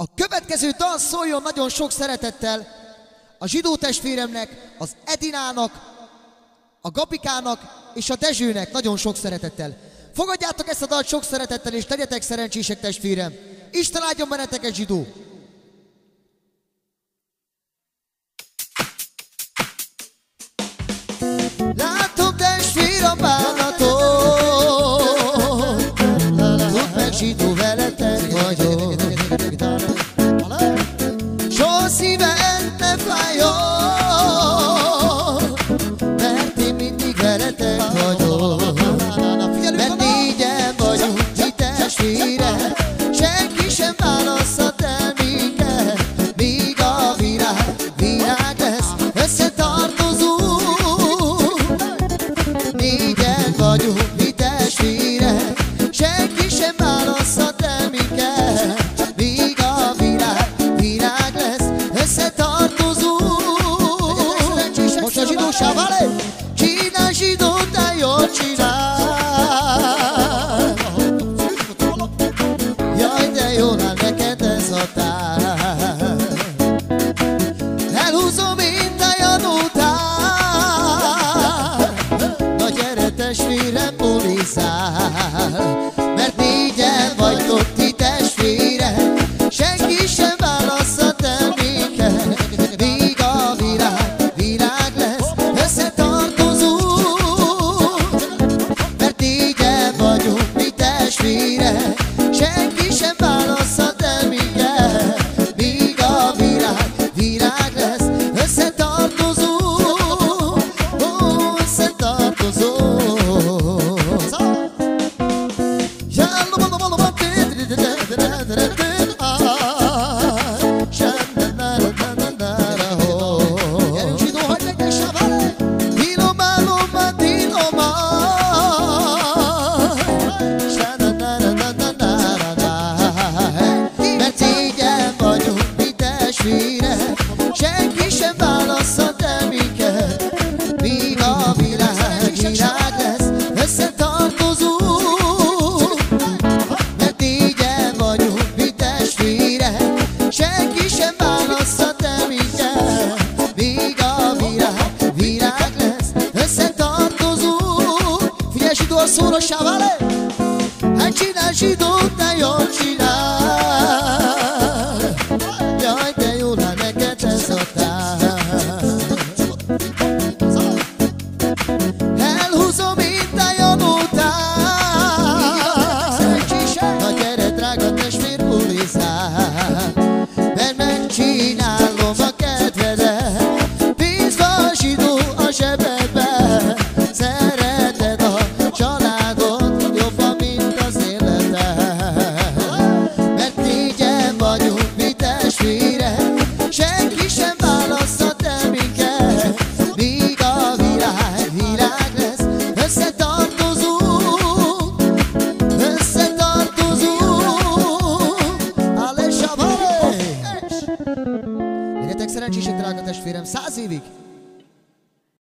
A következő dal szóljon nagyon sok szeretettel a zsidó testvéremnek, az Edinának, a Gabikának és a Dezsőnek nagyon sok szeretettel. Fogadjátok ezt a dalt sok szeretettel, és legyetek szerencsések testvérem. Isten áldjon benneteket zsidó! Látom testvér a bánatot, tud meg zsidó need te dou Isten drága testvérem, száz évig